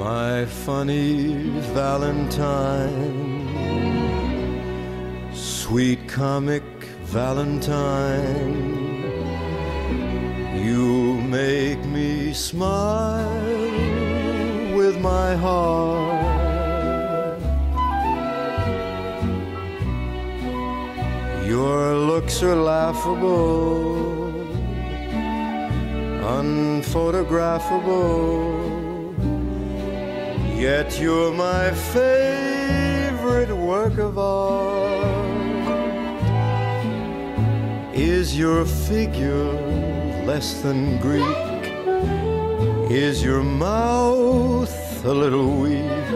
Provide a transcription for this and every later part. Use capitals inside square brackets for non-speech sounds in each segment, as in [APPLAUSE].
My funny Valentine, sweet comic Valentine, you make me smile with my heart. Your looks are laughable, unphotographable. Yet you're my favorite work of art. Is your figure less than Greek? Is your mouth a little weak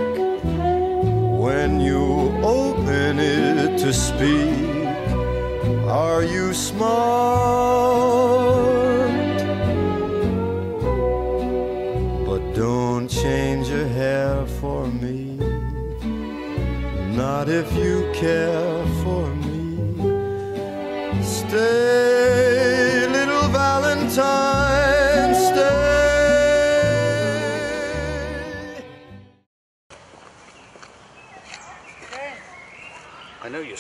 when you open it to speak? Are you smart?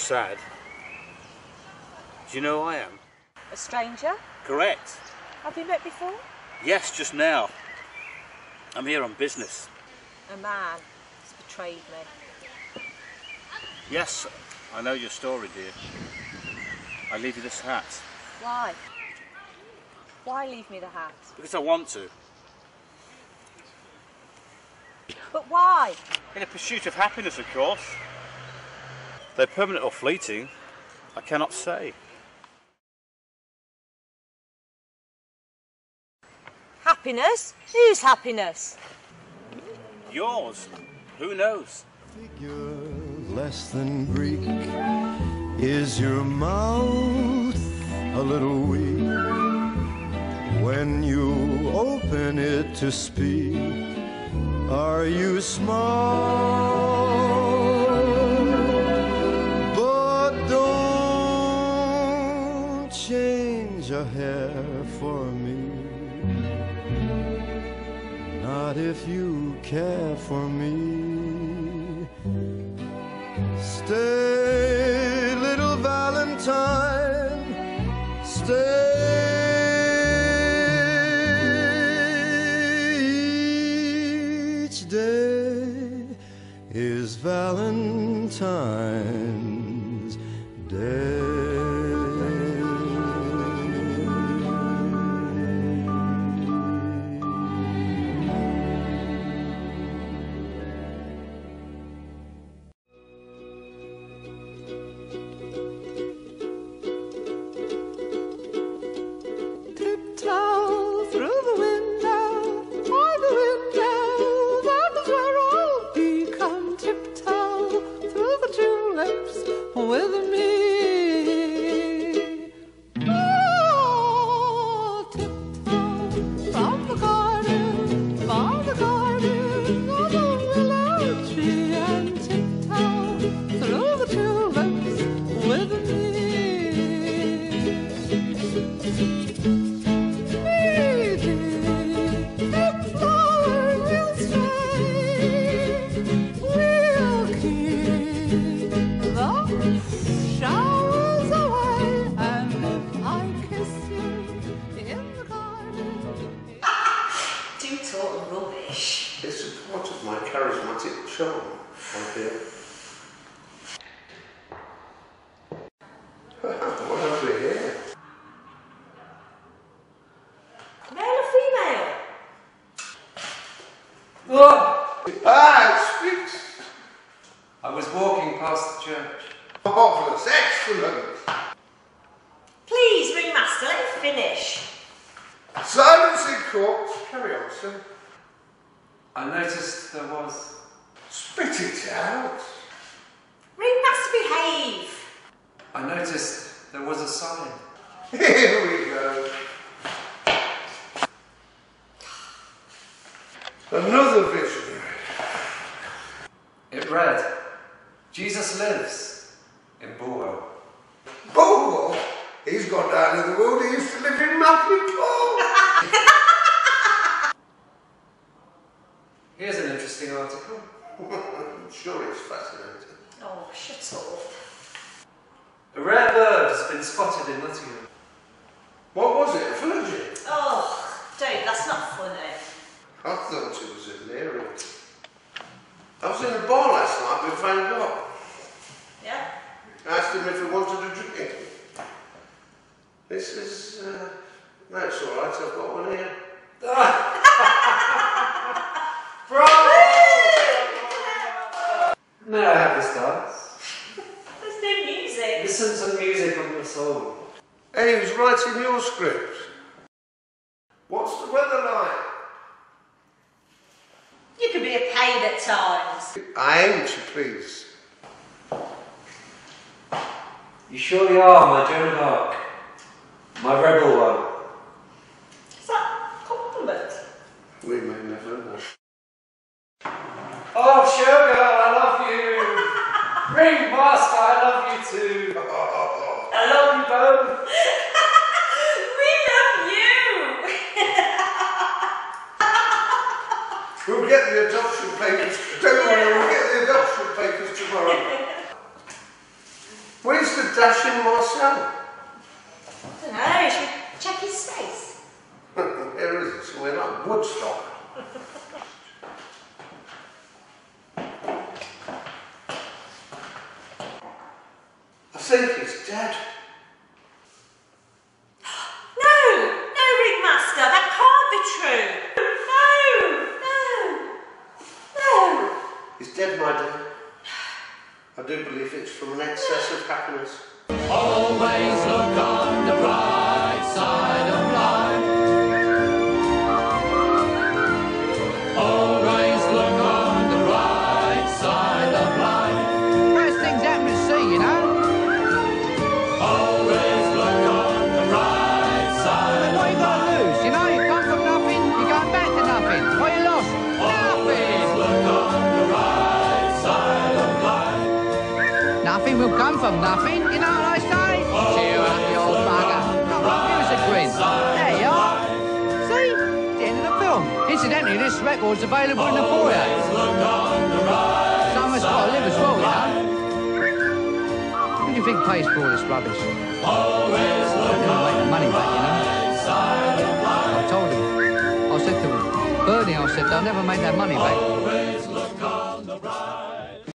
Sad. Do you know who I am? A stranger? Correct. Have you met before? Yes, just now. I'm here on business. A man has betrayed me. Yes, I know your story, dear. I leave you this hat Why? Why leave me the hat? because I want to. But why? In a pursuit of happiness, of course. Though permanent or fleeting, I cannot say. Happiness? Whose happiness? Yours. Who knows? figure less than Greek? Is your mouth a little weak when you open it to speak? Are you smart? Change a hair for me. Not if you care for me. Stay, little Valentine, stay. Each day is Valentine's I noticed there was. Spit it out. Ringmaster, behave. I noticed there was a sign. [LAUGHS] Here we go. Another visionary. It read, Jesus lives in Bulwell. Bobo, he's gone down in the world. He used to live in Malcolm Here's an interesting are to come. I'm sure it's fascinating. Oh, shut up. A rare bird has been spotted in Nottingham. What was it? A virgin? Oh, dude, that's not funny. I thought it was hilarious. I was in a bar last night with Van Gogh. Yeah? I asked him if he wanted a drink. This is... uh, no, it's all right, I've got one here. May I have this dance? There's no music. Listen to the music of your soul. Hey, he was writing your script. What's the weather like? You can be a pain at times. I ain't you, please. You surely are my Joan of Arc. My rebel one. Is that a compliment? We may never know. Oh, sugar, I love you. Ringmaster, I love you too. I love you both. we love you! We'll get the adoption papers. Don't worry, we'll get the adoption papers tomorrow. Where's the dashing Marcel? I don't know, should we check his face? [LAUGHS] Here is it, somewhere like Woodstock. [LAUGHS] I think he's dead. No! No, Ringmaster, that can't be true! No! No! No! He's dead, my dear. I do believe it's from an excess of happiness. Always look on the bright side Nothing will come from nothing. You know what I say? Cheer up, you old bugger. Give us a grin. There you are. See? The end of the film. Incidentally, this record's available in the foyer. Someone's got to live as well, you know. Who do you think pays for all this rubbish? Always look They'll make the money back, you know. I told him. I said to him, Bernie, I said, they'll never make that money back.